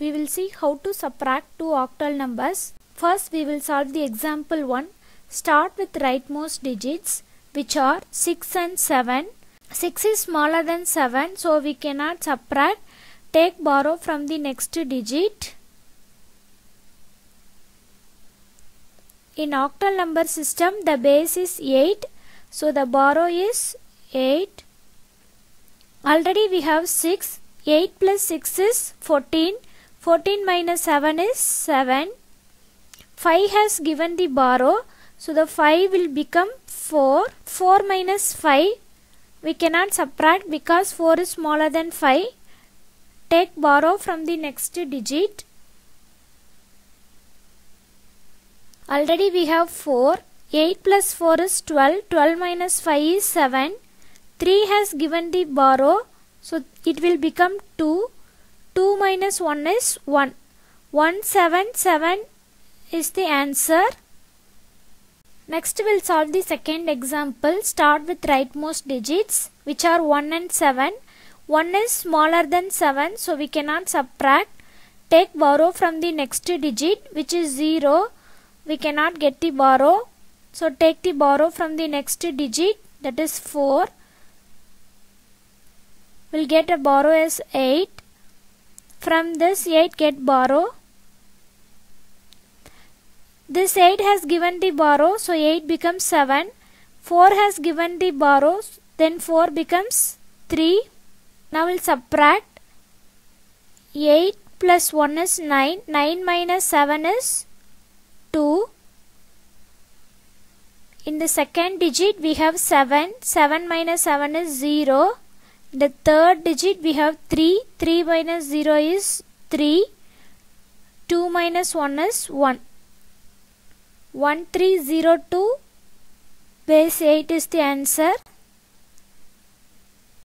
We will see how to subtract two octal numbers. First we will solve the example 1. Start with rightmost digits which are 6 and 7. 6 is smaller than 7 so we cannot subtract. Take borrow from the next digit. In octal number system the base is 8 so the borrow is 8. Already we have 6. 8 plus 6 is 14. 14 minus 7 is 7. 5 has given the borrow. So the 5 will become 4. 4 minus 5 we cannot subtract because 4 is smaller than 5. Take borrow from the next digit. Already we have 4. 8 plus 4 is 12. 12 minus 5 is 7. 3 has given the borrow. So it will become 2. 2 minus 1 is 1. 177 is the answer. Next we'll solve the second example. Start with rightmost digits which are 1 and 7. 1 is smaller than 7 so we cannot subtract. Take borrow from the next digit which is 0. We cannot get the borrow. So take the borrow from the next digit that is 4. We'll get a borrow as 8. From this 8 get borrow. This 8 has given the borrow so 8 becomes 7. 4 has given the borrow then 4 becomes 3. Now we'll subtract 8 plus 1 is 9. 9 minus 7 is 2. In the second digit we have 7. 7 minus 7 is 0. The third digit we have 3. 3 minus 0 is 3. 2 minus 1 is 1. 1302 base 8 is the answer.